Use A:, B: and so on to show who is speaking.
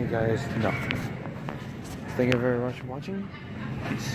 A: you guys nothing. Thank you very much for watching. Peace.